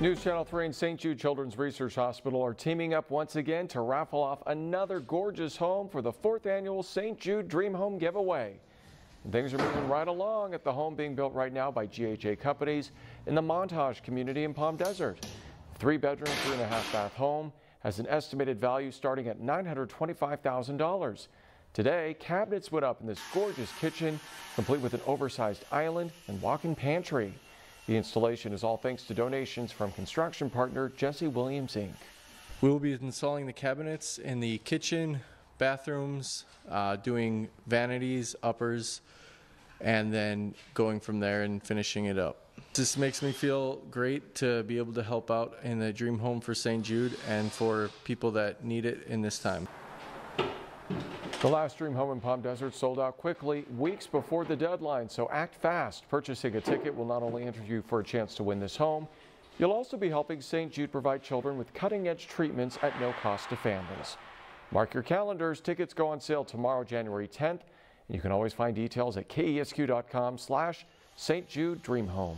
News Channel 3 and St. Jude Children's Research Hospital are teaming up once again to raffle off another gorgeous home for the fourth annual St. Jude Dream Home Giveaway. And things are moving right along at the home being built right now by GHA Companies in the Montage community in Palm Desert. Three bedroom, three and a half bath home has an estimated value starting at $925,000. Today, cabinets went up in this gorgeous kitchen, complete with an oversized island and walk-in pantry. The installation is all thanks to donations from construction partner Jesse Williams Inc. We will be installing the cabinets in the kitchen, bathrooms, uh, doing vanities, uppers, and then going from there and finishing it up. This makes me feel great to be able to help out in the Dream Home for St. Jude and for people that need it in this time. The last dream home in Palm Desert sold out quickly weeks before the deadline, so act fast. Purchasing a ticket will not only enter you for a chance to win this home, you'll also be helping St. Jude provide children with cutting-edge treatments at no cost to families. Mark your calendars. Tickets go on sale tomorrow, January 10th. And you can always find details at kesq.com slash St. Jude Dream Home.